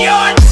You're